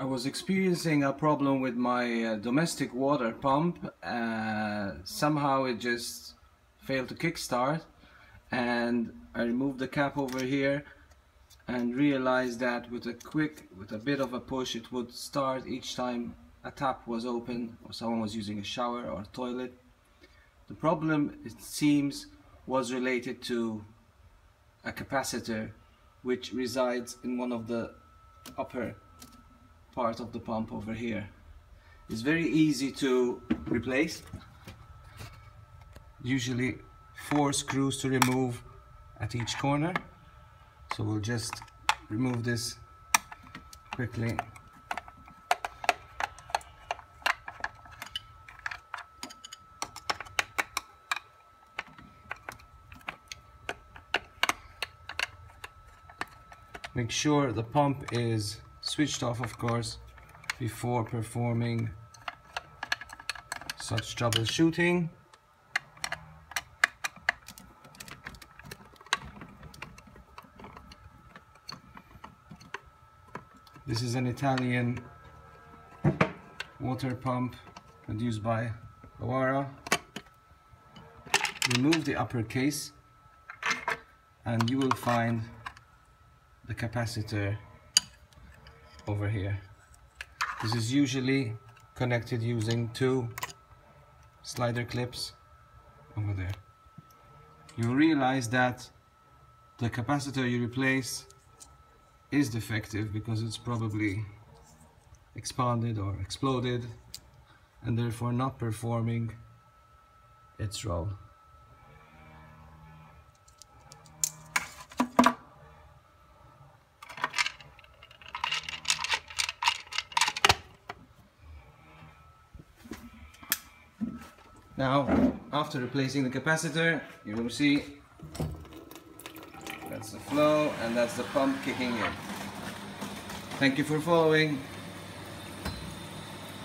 I was experiencing a problem with my uh, domestic water pump. Uh, somehow it just failed to kickstart and I removed the cap over here and realized that with a quick, with a bit of a push it would start each time a tap was open or someone was using a shower or a toilet. The problem it seems was related to a capacitor which resides in one of the upper part of the pump over here. It's very easy to replace. Usually four screws to remove at each corner. So we'll just remove this quickly. Make sure the pump is switched off of course before performing such troubleshooting. This is an Italian water pump produced by Lowara. Remove the upper case and you will find the capacitor over here. This is usually connected using two slider clips over there. You realize that the capacitor you replace is defective because it's probably expanded or exploded and therefore not performing its role. Now, after replacing the capacitor, you will see that's the flow and that's the pump kicking in. Thank you for following.